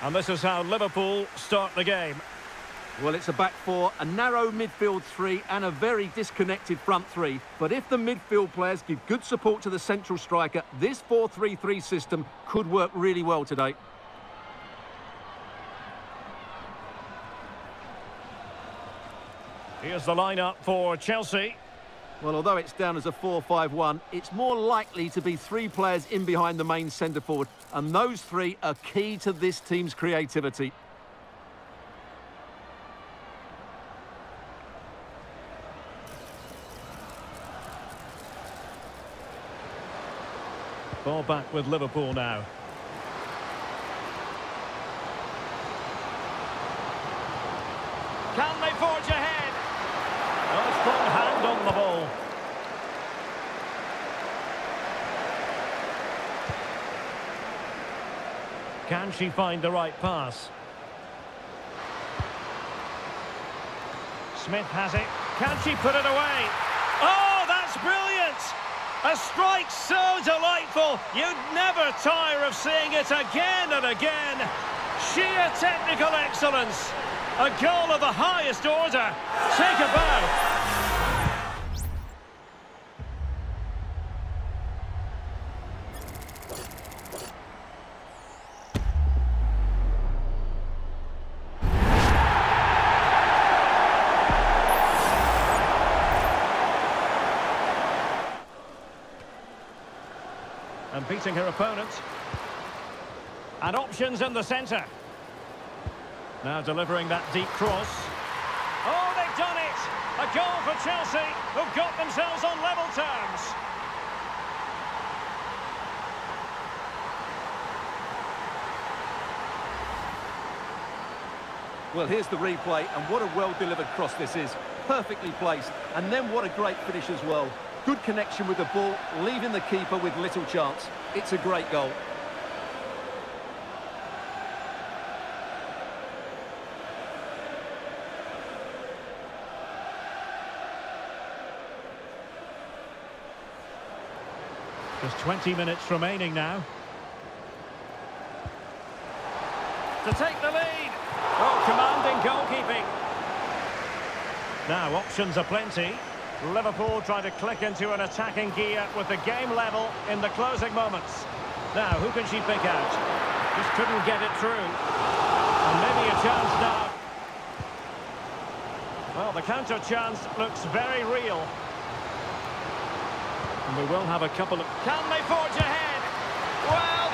And this is how Liverpool start the game. Well, it's a back four, a narrow midfield three and a very disconnected front three. But if the midfield players give good support to the central striker, this 4-3-3 system could work really well today. Here's the lineup for Chelsea. Well, although it's down as a 4-5-1, it's more likely to be three players in behind the main centre forward. And those three are key to this team's creativity. Ball back with Liverpool now. Can they forge ahead? A strong hand on the ball. Can she find the right pass? Smith has it. Can she put it away? Oh, that's brilliant! A strike so delightful, you'd never tire of seeing it again and again. Sheer technical excellence. A goal of the highest order. Take a bow. And beating her opponent. And options in the centre. Now delivering that deep cross. Oh, they've done it! A goal for Chelsea, who've got themselves on level terms. Well, here's the replay, and what a well-delivered cross this is. Perfectly placed, and then what a great finish as well. Good connection with the ball, leaving the keeper with little chance. It's a great goal. Just 20 minutes remaining now. To take the lead. Oh, commanding goalkeeping. Now, options are plenty. Liverpool trying to click into an attacking gear with the game level in the closing moments. Now, who can she pick out? Just couldn't get it through. And maybe a chance now. Well, the counter chance looks very real. And we will have a couple of... Can they forge ahead? Well,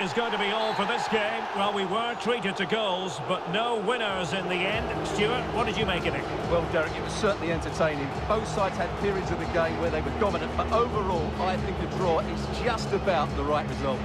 is going to be all for this game. Well, we were treated to goals, but no winners in the end. Stuart, what did you make of it? Well, Derek, it was certainly entertaining. Both sides had periods of the game where they were dominant, but overall, I think the draw is just about the right result.